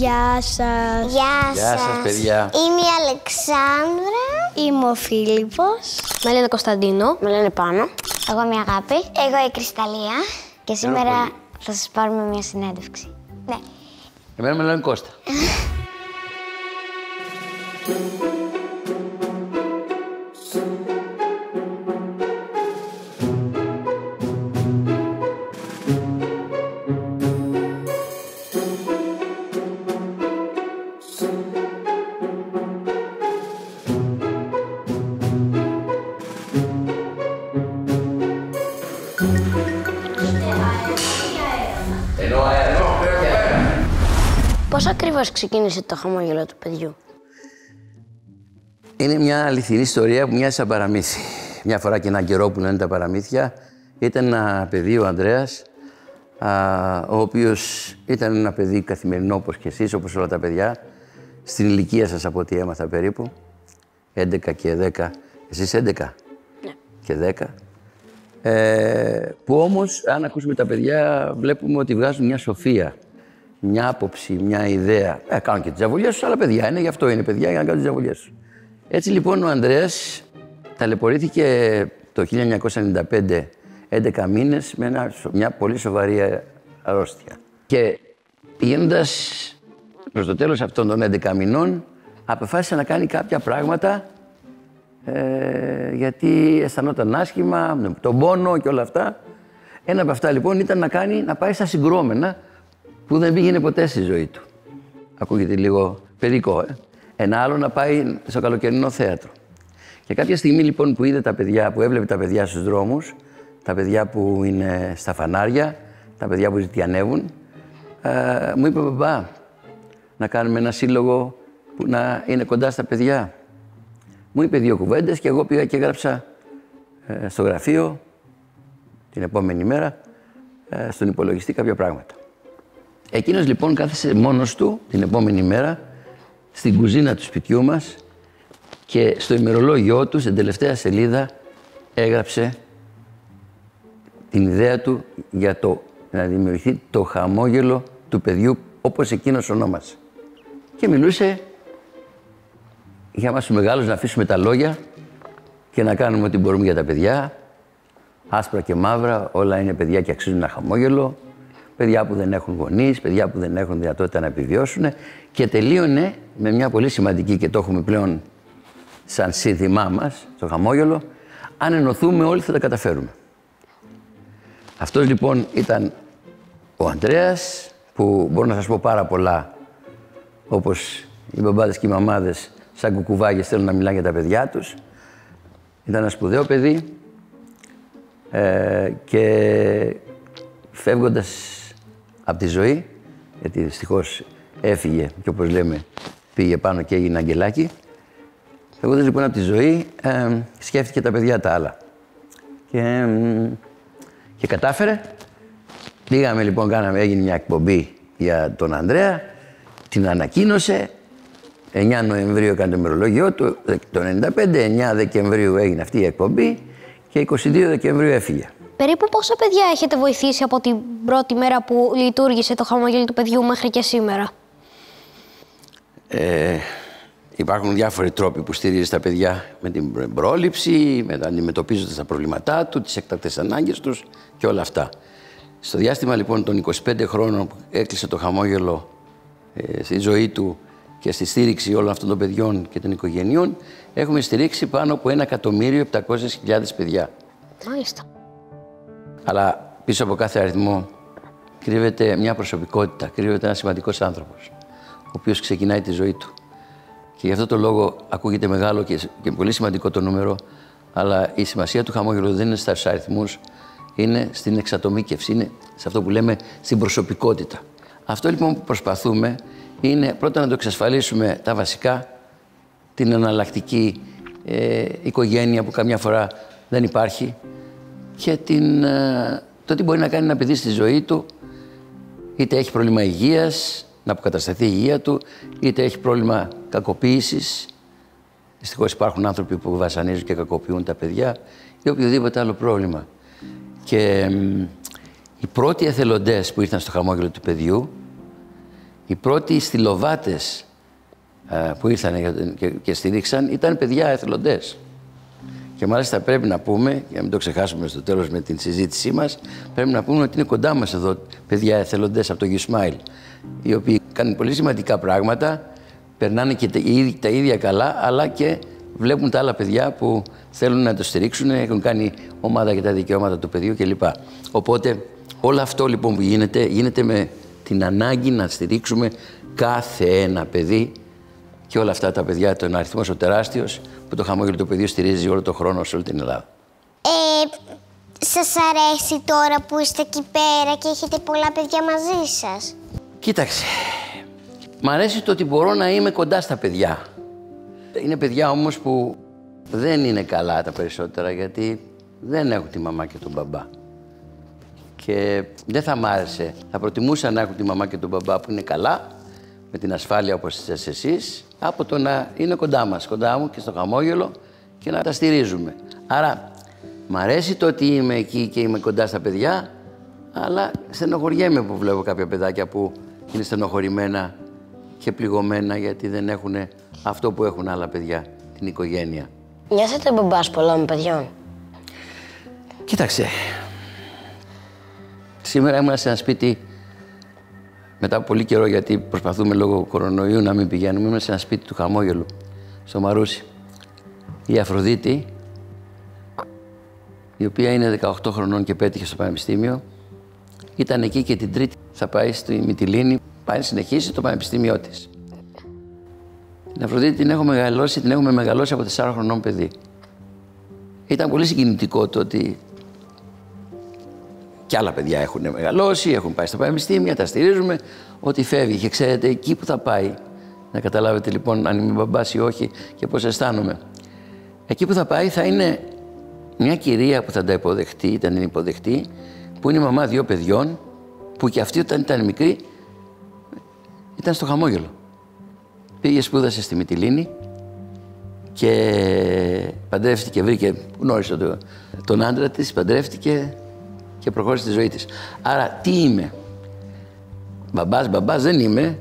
Γεια σας. Γεια Γεια σας, παιδιά. Είμαι η Αλεξάνδρα. Είμαι ο Φίλιππος. Με λένε Κωνσταντίνο. Με λένε πάνω. Εγώ είμαι η Αγάπη. Εγώ η Κρυσταλλία. Και σήμερα πολύ. θα σας πάρουμε μια συνέντευξη. Ναι. Εμένα με λένε Κώστα. Πώς ακριβώς ξεκίνησε το χαμόγελο του παιδιού; Είναι μια αληθινή ιστορία που μοιάζει σαν παραμύθι. Μια φορά και έναν καιρό που λένε τα παραμύθια, ήταν ένα παιδί, ο Ανδρέας, α, ο οποίος ήταν ένα παιδί καθημερινό όπως και εσείς, όπως όλα τα παιδιά, στην ηλικία σας από ό,τι έμαθα περίπου, 11 και 10. Εσείς 11 και 10. Ε, που όμως, αν ακούσουμε τα παιδιά, βλέπουμε ότι βγάζουν μια σοφία, μια άποψη, μια ιδέα. Ε, κάνουν και τις ζαβολιές τους, αλλά παιδιά είναι, γι' αυτό είναι παιδιά, για να κάνουν τις ζαβολιές τους. Έτσι λοιπόν ο Ανδρέας ταλαιπωρήθηκε το 1995 11 μήνες με ένα, μια πολύ σοβαρή αρρώστια. Και πηγαίνοντας προς το τέλος αυτών των 11 μηνών, αποφάσισε να κάνει κάποια πράγματα ε, γιατί αισθανόταν άσχημα, με τον πόνο και όλα αυτά. Ένα από αυτά λοιπόν ήταν να, κάνει, να πάει στα συγκρόμενα που δεν πήγαινε ποτέ στη ζωή του. Ακούγεται λίγο παιδικό, ε. Ένα άλλο να πάει στο καλοκαιρινό θέατρο. Και κάποια στιγμή λοιπόν που είδε τα παιδιά, που έβλεπε τα παιδιά στους δρόμους, τα παιδιά που είναι στα φανάρια, τα παιδιά που ζητιανεύουν, ε, μου είπε μπαμπά, να κάνουμε ένα σύλλογο που να είναι κοντά στα παιδιά. Μου είπε δύο κουβέντες και εγώ πήγα και έγραψα ε, στο γραφείο την επόμενη μέρα ε, στον υπολογιστή κάποια πράγματα. Εκείνος λοιπόν κάθεσε μόνος του την επόμενη μέρα στην κουζίνα του σπιτιού μας και στο ημερολόγιό τους, στην τελευταία σελίδα, έγραψε την ιδέα του για το να δημιουργηθεί το χαμόγελο του παιδιού όπως εκείνος ονόμασε. Και μιλούσε για μας τους μεγάλους να αφήσουμε τα λόγια και να κάνουμε ό,τι μπορούμε για τα παιδιά. Άσπρα και μαύρα, όλα είναι παιδιά και αξίζουν ένα χαμόγελο. Παιδιά που δεν έχουν γονείς, παιδιά που δεν έχουν δυνατότητα να επιβιώσουν. Και τελείωνε με μια πολύ σημαντική και το έχουμε πλέον σαν σύνθημά μας, το χαμόγελο. Αν ενωθούμε όλοι θα τα καταφέρουμε. Αυτός λοιπόν ήταν ο Ανδρέας, που μπορώ να σας πω πάρα πολλά, όπως οι μπαμπάδες και οι μαμάδες, σαν κουκουβάγες θέλουν να μιλάνε για τα παιδιά τους. Ήταν ένα σπουδαίο παιδί ε, και φεύγοντας από τη ζωή, γιατί δυστυχώς έφυγε και όπως λέμε πήγε πάνω και έγινε αγγελάκι, φεύγοντας λοιπόν από τη ζωή ε, σκέφτηκε τα παιδιά τα άλλα. Και, ε, και κατάφερε. Πήγαμε λοιπόν, κάναμε, έγινε μια εκπομπή για τον Ανδρέα, την ανακοίνωσε, 9 Νοεμβρίου έκανε το ημερολόγιο του, το 95, 9 Δεκεμβρίου έγινε αυτή η εκπομπή και 22 Δεκεμβρίου έφυγε. Περίπου πόσα παιδιά έχετε βοηθήσει από την πρώτη μέρα που λειτουργήσε το χαμόγελο του παιδιού μέχρι και σήμερα; Ε, υπάρχουν διάφοροι τρόποι που στηρίζει τα παιδιά με την πρόληψη, με αντιμετωπίζοντας τα προβλήματά του, τις έκτακτες ανάγκες τους και όλα αυτά. Στο διάστημα λοιπόν των 25 χρόνων που έκλεισε το χαμόγελο ε, στη ζωή του και στη στήριξη όλων αυτών των παιδιών και των οικογενειών, έχουμε στηρίξει πάνω από 1.700.000 παιδιά. Μάλιστα. Αλλά πίσω από κάθε αριθμό κρύβεται μια προσωπικότητα, κρύβεται ένας σημαντικός άνθρωπος, ο οποίος ξεκινάει τη ζωή του. Και γι' αυτό το λόγο ακούγεται μεγάλο και, και πολύ σημαντικό το νούμερο, αλλά η σημασία του χαμόγελου δεν είναι στους αριθμούς, είναι στην εξατομίκευση, είναι σε αυτό που λέμε στην προσωπικότητα. Αυτό λοιπόν που προσπαθούμε είναι πρώτα να το εξασφαλίσουμε τα βασικά, την εναλλακτική ε, οικογένεια που καμιά φορά δεν υπάρχει και την, ε, το τι μπορεί να κάνει ένα παιδί στη ζωή του είτε έχει πρόβλημα υγείας, να αποκατασταθεί η υγεία του, είτε έχει πρόβλημα κακοποίησης. Δυστυχώς υπάρχουν άνθρωποι που βασανίζουν και κακοποιούν τα παιδιά ή οποιοδήποτε άλλο πρόβλημα. Και οι πρώτοι εθελοντές που ήρθαν στο χαμόγελο του παιδιού οι πρώτοι στυλοβάτες ε, που ήρθαν και, και στηρίξαν ήταν παιδιά εθελοντές. Και μάλιστα πρέπει να πούμε, για να μην το ξεχάσουμε στο τέλος με την συζήτησή μας, πρέπει να πούμε ότι είναι κοντά μας εδώ παιδιά εθελοντές από το Γιουσμάιλ, οι οποίοι κάνουν πολύ σημαντικά πράγματα, περνάνε και τα ίδια καλά, αλλά και βλέπουν τα άλλα παιδιά που θέλουν να το στηρίξουν, έχουν κάνει ομάδα για τα δικαιώματα του παιδιού κλπ. Οπότε όλο αυτό λοιπόν που γίνεται, γίνεται με την ανάγκη να στηρίξουμε κάθε ένα παιδί και όλα αυτά τα παιδιά, τον αριθμός ο τεράστιος που το χαμόγελο του παιδιού στηρίζει όλο τον χρόνο σε όλη την Ελλάδα. Ε, σας αρέσει τώρα που είστε εκεί πέρα και έχετε πολλά παιδιά μαζί σας; Κοίταξε, μ' αρέσει το ότι μπορώ να είμαι κοντά στα παιδιά. Είναι παιδιά όμως που δεν είναι καλά τα περισσότερα γιατί δεν έχουν τη μαμά και τον μπαμπά. Και δεν θα μ' άρεσε. Θα προτιμούσα να έχουν τη μαμά και τον μπαμπά που είναι καλά, με την ασφάλεια όπως είστε εσείς, από το να είναι κοντά μας, κοντά μου και στο χαμόγελο και να τα στηρίζουμε. Άρα, μ' αρέσει το ότι είμαι εκεί και είμαι κοντά στα παιδιά, αλλά στενοχωριέμαι που βλέπω κάποια παιδάκια που είναι στενοχωρημένα και πληγωμένα γιατί δεν έχουν αυτό που έχουν άλλα παιδιά, την οικογένεια. Νιώθετε μπαμπάς πολλών παιδιών; Κοίταξε. Σήμερα ήμουν σε ένα σπίτι μετά από πολύ καιρό, γιατί προσπαθούμε λόγω κορονοϊού να μην πηγαίνουμε, ήμουν σε ένα σπίτι του Χαμόγελου, στο Μαρούσι. Η Αφροδίτη, η οποία είναι 18 χρονών και πέτυχε στο Πανεπιστήμιο, ήταν εκεί και την Τρίτη θα πάει στη Μυτιλίνη, πάει να συνεχίσει το πανεπιστήμιό της. Την Αφροδίτη την έχω μεγαλώσει, την έχουμε μεγαλώσει από 4 χρονών παιδί. Ήταν πολύ συγκινητικό το ότι και άλλα παιδιά έχουν μεγαλώσει, έχουν πάει στα πανεπιστήμια, τα στηρίζουμε, ότι φεύγει. Και ξέρετε, εκεί που θα πάει, να καταλάβετε λοιπόν αν είμαι μπαμπάς ή όχι και πώς αισθάνομαι. Εκεί που θα πάει θα είναι μια κυρία που θα τα υποδεχτεί, ήταν την υποδεχτεί, που είναι η μαμά δύο παιδιών, που και αυτή όταν ήταν μικρή ήταν στο χαμόγελο. Πήγε σπούδασε στη Μυτιλίνη και παντρεύτηκε, βρήκε, γνώρισε τον, τον άντρα της, παντρεύτηκε και προχώρησε τη ζωή της. Άρα τι είμαι; Μπαμπάς, μπαμπάς δεν είμαι,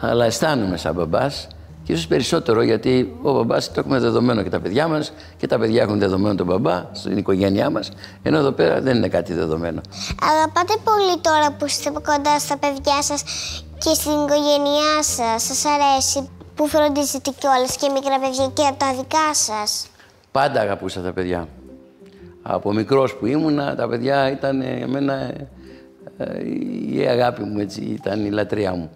αλλά αισθάνομαι σαν μπαμπάς και ίσως περισσότερο γιατί ο μπαμπάς το έχουμε δεδομένο και τα παιδιά μας και τα παιδιά έχουν δεδομένο τον μπαμπά στην οικογένειά μας, ενώ εδώ πέρα δεν είναι κάτι δεδομένο. Αγαπάτε πολύ τώρα που είστε κοντά στα παιδιά σας και στην οικογένειά σας. Σας αρέσει που φροντίζετε κιόλα και μικρά παιδιά και από τα δικά σας. Πάντα αγαπούσα τα παιδιά. Από μικρός που ήμουνα, τα παιδιά ήταν για μένα ε, ε, η αγάπη μου, έτσι, ήταν η λατρεία μου.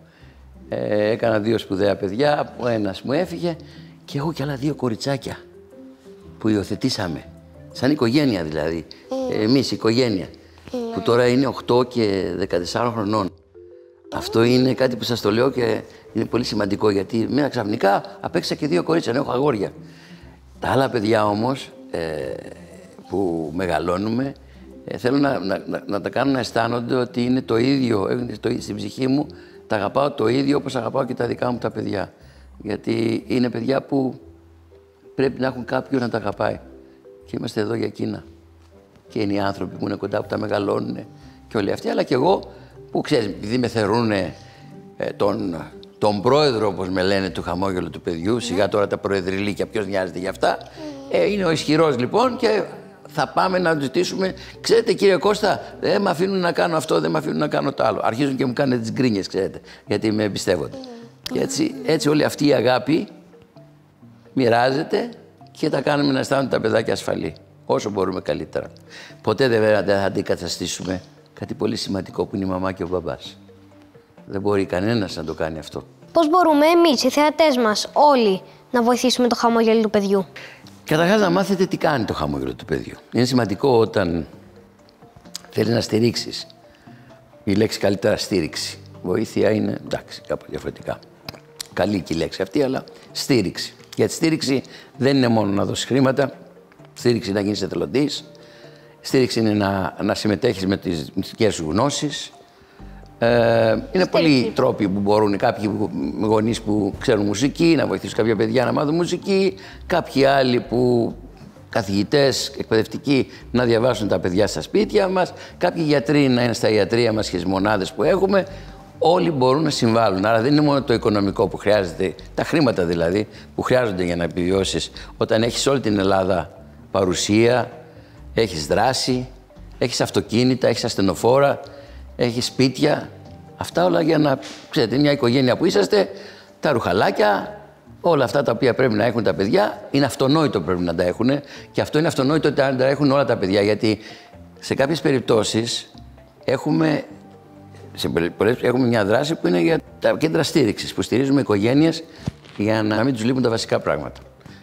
Ε, έκανα δύο σπουδαία παιδιά, ο ένας μου έφυγε και έχω κι άλλα δύο κοριτσάκια που υιοθετήσαμε. Σαν οικογένεια δηλαδή, mm. εμείς οικογένεια, που τώρα είναι 8 και 14 χρονών. Αυτό είναι κάτι που σας το λέω και είναι πολύ σημαντικό γιατί μένα ξαφνικά απέξα και δύο κορίτσια, έχω αγόρια. Τα άλλα παιδιά όμως, ε, που μεγαλώνουμε, ε, θέλω να, να, να, τα κάνω να αισθάνονται ότι είναι το ίδιο, το, στην ψυχή μου, τα αγαπάω το ίδιο όπως αγαπάω και τα δικά μου τα παιδιά. Γιατί είναι παιδιά που πρέπει να έχουν κάποιον να τα αγαπάει. Και είμαστε εδώ για εκείνα. Και είναι οι άνθρωποι που είναι κοντά, που τα μεγαλώνουν και όλοι αυτοί. Αλλά και εγώ που ξέρεις, επειδή με θερούν ε, τον, τον πρόεδρο, όπως με λένε, του χαμόγελου του παιδιού, σιγά τώρα τα προεδρυλίκια, ποιος νοιάζεται γι' αυτά. Ε, είναι ο ισχυρός λοιπόν και θα πάμε να του ζητήσουμε. Ξέρετε, κύριε Κώστα, δεν με αφήνουν να κάνω αυτό, δεν με αφήνουν να κάνω το άλλο. Αρχίζουν και μου κάνουν τις γκρίνιες, ξέρετε, γιατί με εμπιστεύονται. Και έτσι, έτσι όλη αυτή η αγάπη μοιράζεται και τα κάνουμε να αισθάνονται τα παιδάκια ασφαλή. Όσο μπορούμε καλύτερα. Ποτέ δεν θα αντικαταστήσουμε κάτι πολύ σημαντικό που είναι η μαμά και ο μπαμπάς. Δεν μπορεί κανένας να το κάνει αυτό. Πώς μπορούμε εμείς, οι θεατές μας, όλοι, να βοηθήσουμε το χαμόγελο του παιδιού; Καταρχάς να μάθετε τι κάνει το χαμόγελο του παιδιού. Είναι σημαντικό όταν θέλεις να στηρίξεις. Η λέξη καλύτερα στήριξη. Βοήθεια είναι εντάξει, κάπου διαφορετικά. Καλή και η λέξη αυτή, αλλά στήριξη. Γιατί στήριξη δεν είναι μόνο να δώσεις χρήματα, στήριξη είναι να γίνεις εθελοντής, στήριξη είναι να, να συμμετέχεις με τις δικές σου γνώσεις, ε, είναι πολλοί τρόποι που μπορούν κάποιοι γονείς που ξέρουν μουσική να βοηθήσουν κάποια παιδιά να μάθουν μουσική, κάποιοι άλλοι που καθηγητές, εκπαιδευτικοί να διαβάσουν τα παιδιά στα σπίτια μας, κάποιοι γιατροί να είναι στα ιατρία μας και στις μονάδες που έχουμε. όλοι μπορούν να συμβάλλουν. Άρα δεν είναι μόνο το οικονομικό που χρειάζεται, τα χρήματα δηλαδή που χρειάζονται για να επιβιώσεις όταν έχεις όλη την Ελλάδα παρουσία, έχεις δράση, έχεις αυτοκίνητα, έχεις ασθενοφόρα, έχεις σπίτια. Αυτά όλα για να, ξέρετε, μια οικογένεια που είσαστε, τα ρουχαλάκια, όλα αυτά τα οποία πρέπει να έχουν τα παιδιά, είναι αυτονόητο πρέπει να τα έχουν και αυτό είναι αυτονόητο ότι τα έχουν όλα τα παιδιά γιατί σε κάποιες περιπτώσεις έχουμε σε πολλές, έχουμε μια δράση που είναι για τα κέντρα στήριξης, που στηρίζουμε οικογένειες για να μην τους λείπουν τα βασικά πράγματα.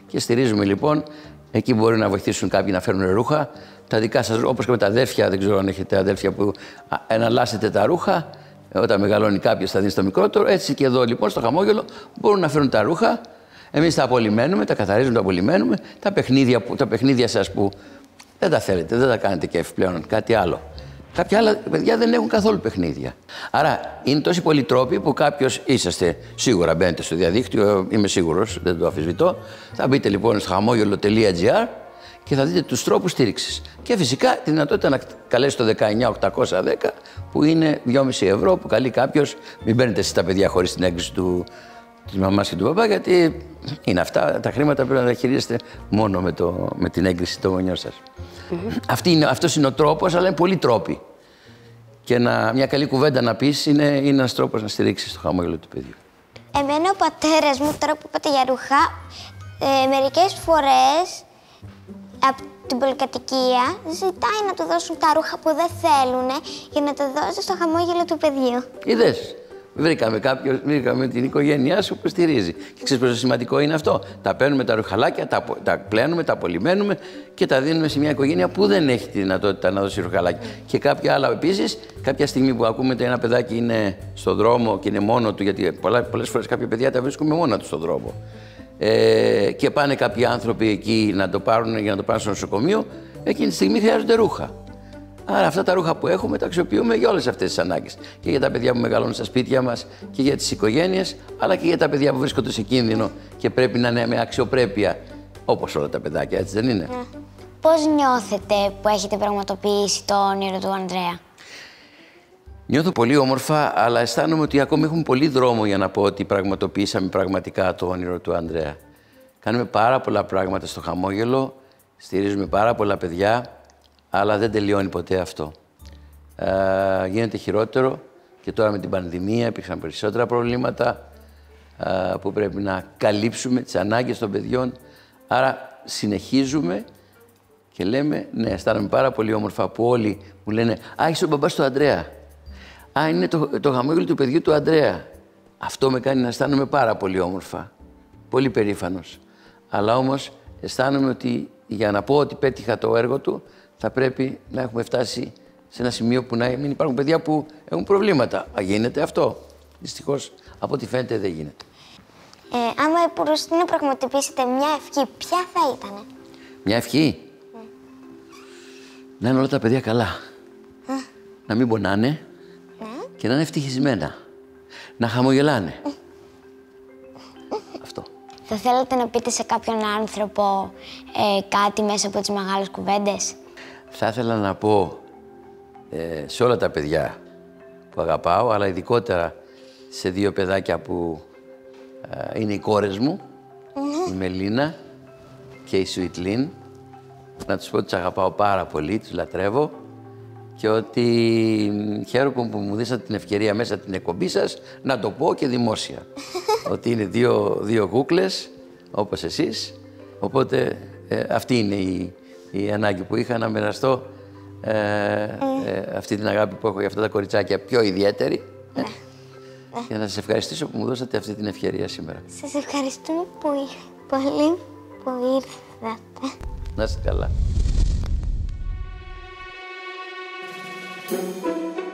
Και στηρίζουμε λοιπόν, εκεί μπορεί να βοηθήσουν κάποιοι να φέρουν ρούχα. Τα δικά σας, όπως και με τα αδέρφια, δεν ξέρω αν έχετε αδέρφια που εναλλάσσετε τα ρούχα. Όταν μεγαλώνει κάποιος, θα δίνει το μικρότερο. Έτσι και εδώ λοιπόν στο χαμόγελο μπορούν να φέρουν τα ρούχα. Εμείς τα απολυμμένουμε, τα καθαρίζουμε, τα απολυμμένουμε. Τα παιχνίδια, τα παιχνίδια σας που δεν τα θέλετε, δεν τα κάνετε και πλέον, κάτι άλλο. Κάποια άλλα παιδιά δεν έχουν καθόλου παιχνίδια. Άρα είναι τόσοι πολλοί τρόποι που κάποιος είσαστε σίγουρα μπαίνετε στο διαδίκτυο, είμαι σίγουρος, δεν το αφισβητώ. Θα μπείτε λοιπόν στο χαμόγελο.gr και θα δείτε τους τρόπους στήριξης. Και φυσικά τη δυνατότητα να καλέσει το 19810 που είναι 2,5 ευρώ που καλεί κάποιος. Μην παίρνετε εσείς τα παιδιά χωρίς την έγκριση του, της μαμάς και του παπά, γιατί είναι αυτά τα χρήματα πρέπει να τα χειρίζεστε μόνο με, το, με την έγκριση των γονιών σας. Mm-hmm. είναι, αυτός είναι ο τρόπος, αλλά είναι πολλοί τρόποι. Και να, μια καλή κουβέντα να πεις είναι, είναι ένας τρόπος να στηρίξεις το χαμόγελο του παιδιού. Εμένα ο πατέρας μου, τώρα που είπατε για ρούχα, ε, μερικές φορές από την πολυκατοικία ζητάει να του δώσουν τα ρούχα που δεν θέλουν για να τα δώσει στο χαμόγελο του παιδιού. Είδες. Βρήκαμε κάποιο, βρήκαμε την οικογένειά σου που στηρίζει. Και ξέρεις πόσο σημαντικό είναι αυτό; Τα παίρνουμε τα ρουχαλάκια, τα, τα πλένουμε, τα απολυμμένουμε και τα δίνουμε σε μια οικογένεια που δεν έχει τη δυνατότητα να δώσει ρουχαλάκια. Και κάποια άλλα επίσης, κάποια στιγμή που ακούμε ότι ένα παιδάκι είναι στον δρόμο και είναι μόνο του, γιατί πολλές φορές κάποια παιδιά τα βρίσκουμε μόνα τους στον δρόμο. Ε, και πάνε κάποιοι άνθρωποι εκεί να το πάρουν για να το πάρουν στο νοσοκομείο, εκείνη τη στιγμή χρειάζονται ρούχα. Άρα αυτά τα ρούχα που έχουμε τα αξιοποιούμε για όλες αυτές τις ανάγκες. Και για τα παιδιά που μεγαλώνουν στα σπίτια μας και για τις οικογένειες, αλλά και για τα παιδιά που βρίσκονται σε κίνδυνο και πρέπει να είναι με αξιοπρέπεια. Όπως όλα τα παιδάκια, έτσι δεν είναι; Ναι. Πώς νιώθετε που έχετε πραγματοποιήσει το όνειρο του Ανδρέα; Νιώθω πολύ όμορφα, αλλά αισθάνομαι ότι ακόμη έχουμε πολύ δρόμο για να πω ότι πραγματοποιήσαμε πραγματικά το όνειρο του Ανδρέα. Κάνουμε πάρα πολλά πράγματα στο χαμόγελο, στηρίζουμε πάρα πολλά παιδιά αλλά δεν τελειώνει ποτέ αυτό. Ε, γίνεται χειρότερο και τώρα με την πανδημία υπήρξαν περισσότερα προβλήματα ε, που πρέπει να καλύψουμε τις ανάγκες των παιδιών. Άρα συνεχίζουμε και λέμε, ναι, αισθάνομαι πάρα πολύ όμορφα που όλοι μου λένε «Α, είσαι ο μπαμπάς του Αντρέα». «Α, είναι το, το χαμόγελο του παιδιού του Αντρέα». Αυτό με κάνει να αισθάνομαι πάρα πολύ όμορφα, πολύ περήφανος. Αλλά όμως αισθάνομαι ότι για να πω ότι πέτυχα το έργο του, θα πρέπει να έχουμε φτάσει σε ένα σημείο που να μην υπάρχουν παιδιά που έχουν προβλήματα. Α, γίνεται αυτό; Δυστυχώς, από ό,τι φαίνεται, δεν γίνεται. Ε, άμα μπορούσατε να πραγματοποιήσετε μια ευχή, ποια θα ήταν. Μια ευχή; Mm. Να είναι όλα τα παιδιά καλά. Να μην πονάνε ναι. Και να είναι ευτυχισμένα. Να χαμογελάνε. Αυτό. Θα θέλατε να πείτε σε κάποιον άνθρωπο ε, κάτι μέσα από τις μεγάλες κουβέντες; Θα ήθελα να πω ε, σε όλα τα παιδιά που αγαπάω, αλλά ειδικότερα σε δύο παιδάκια που ε, είναι οι κόρες μου, η Μελίνα και η Σουιτλίν, να τους πω ότι τους αγαπάω πάρα πολύ, τους λατρεύω και ότι χαίρομαι που μου δίσατε την ευκαιρία μέσα την εκπομπή σας να το πω και δημόσια. ότι είναι δύο, δύο κούκλες, όπως εσείς, οπότε ε, αυτή είναι η, η ανάγκη που είχα να μοιραστώ ε, ε, αυτή την αγάπη που έχω για αυτά τα κοριτσάκια πιο ιδιαίτερη. Ε, για να σας ευχαριστήσω που μου δώσατε αυτή την ευκαιρία σήμερα. Σας ευχαριστούμε πολύ, πολύ που ήρθατε. Να είστε καλά. thank you.